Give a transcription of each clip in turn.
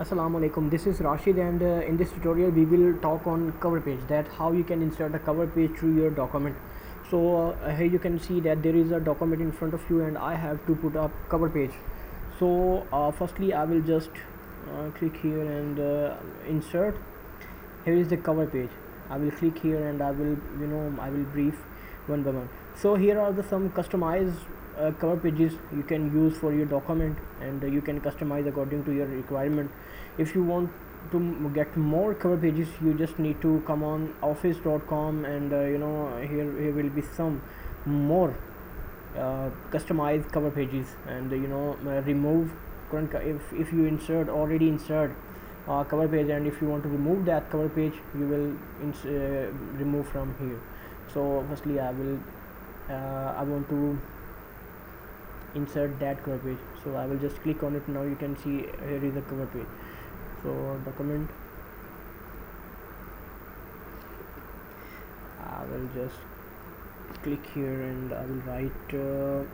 Assalamu alaikum this is Rashid and uh, in this tutorial we will talk on cover page that how you can insert a cover page to your document. So uh, here you can see that there is a document in front of you and I have to put up cover page. So uh, firstly I will just uh, click here and uh, insert. Here is the cover page. I will click here and I will you know I will brief one by one. So here are the some customized uh, cover pages you can use for your document and uh, you can customize according to your requirement. If you want to get more cover pages you just need to come on office.com and uh, you know here here will be some more uh, customized cover pages and you know uh, remove current if if you insert already insert uh, cover page and if you want to remove that cover page you will remove from here so firstly i will uh, i want to insert that cover page. So i will just click on it. Now you can see here is the cover page. So document. I will just click here and i will write uh,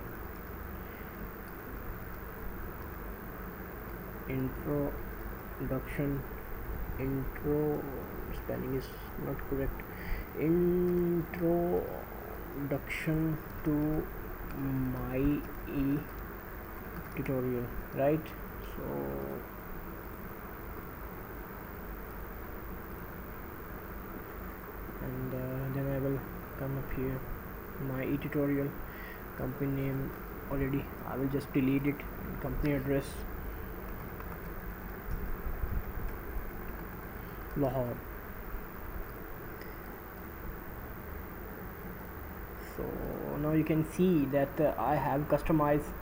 introduction. Intro spelling is not correct introduction to my e tutorial right? So and uh, then I will come up here. My e tutorial company name already I will just delete it company address Lahore so now you can see that uh, I have customized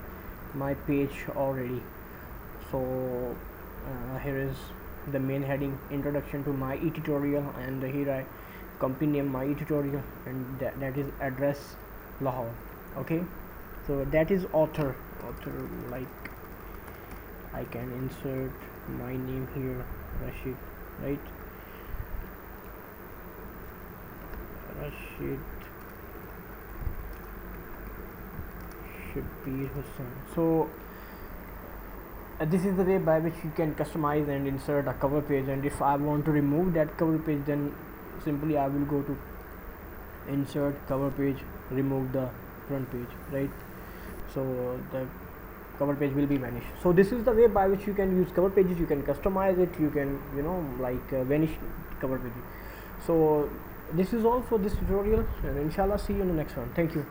my page already. So uh, here is the main heading introduction to my e-tutorial and here I company name my e-tutorial and that, that is address Lahore okay? So that is author author like I can insert my name here Rashid right? Rashid Shabir Hussain. So uh, this is the way by which you can customize and insert a cover page and if I want to remove that cover page then simply I will go to insert cover page remove the front page right? So the cover page will be vanished. So this is the way by which you can use cover pages. You can customize it. You can you know like uh, vanish cover pages. So this is all for this tutorial and inshallah see you in the next one. Thank you